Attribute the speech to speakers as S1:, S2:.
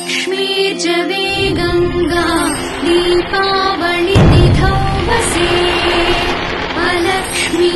S1: लक्ष्मी च वे गङ्गा दीपावलिनिधा वसे। अलक्ष्मी